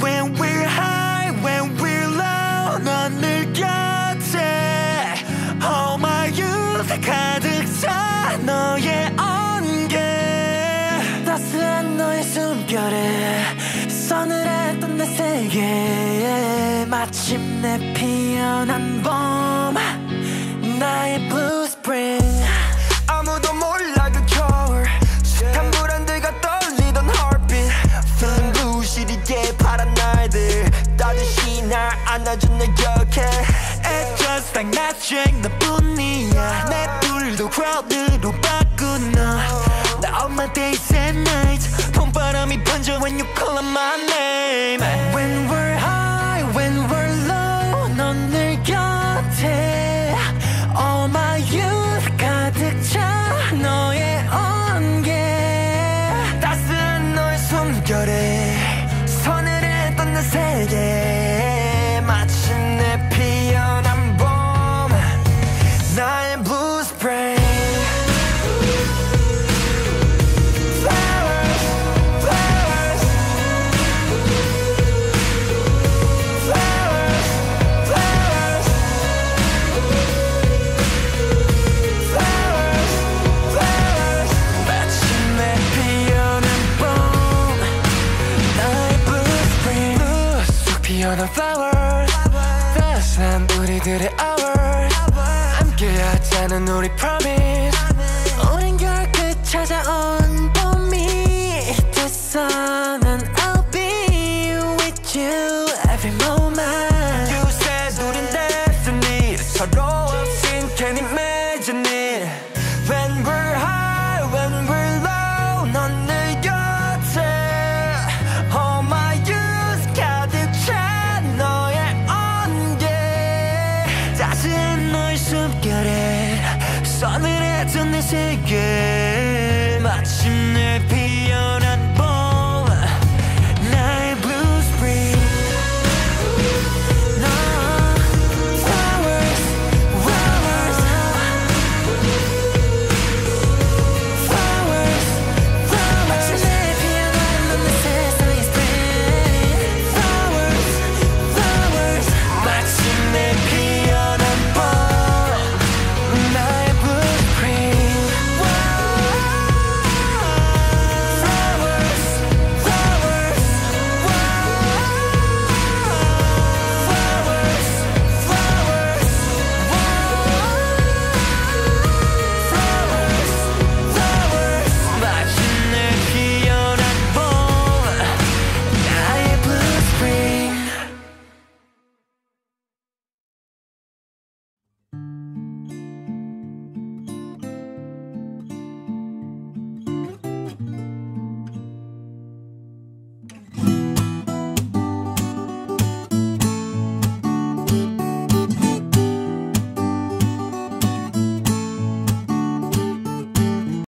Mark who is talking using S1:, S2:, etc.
S1: When we're high, when we're low 넌늘 곁에. All my youth 가득 차 너의 온기 따스한 너의 숨결에 서늘했던 내 세계 마침내 피어난 봄 날들 따뜻이 날 안아준 내 곁에 It's just like magic 너뿐이야 내 불도 crowd로 바꾼 너나 all my days and nights 봄바람이 번져 when you call out my name When we're 쑥 피어난 flowers 따스한 우리들의 hours 함께하자는 우리 promise 오랜 결끝 찾아온 Turn this again.